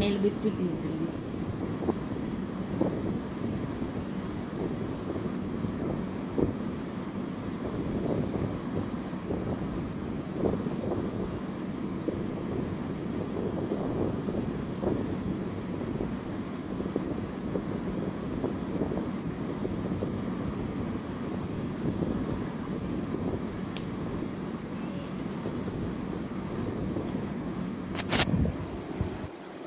mail भी stick निकली